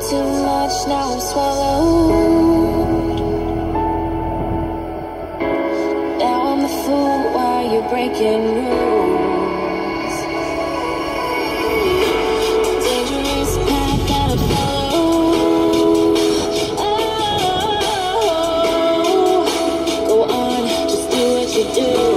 too much, now I'm swallowed. Now I'm the fool Why you breaking rules. Dangerous path that I follow. Oh, go on, just do what you do.